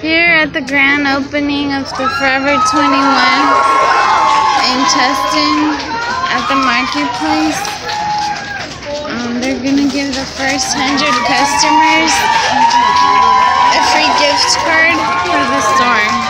Here at the grand opening of the Forever 21 in Tustin at the marketplace. Um, they're gonna give the first hundred customers a free gift card for the store.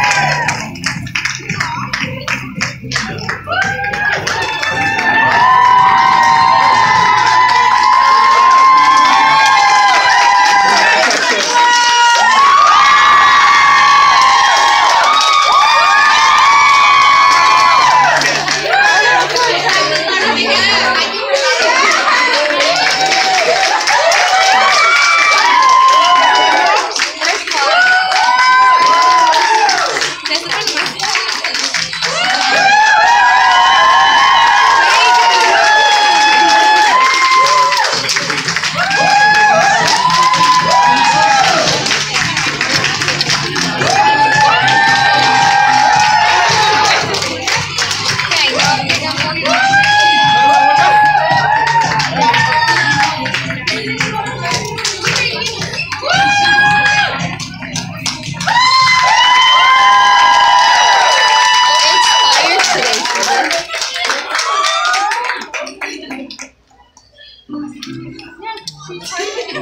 She's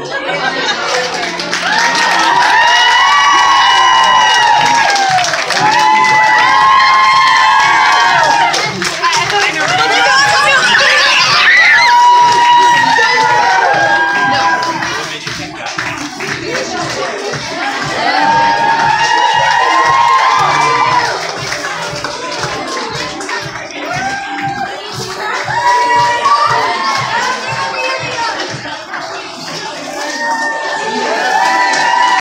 trying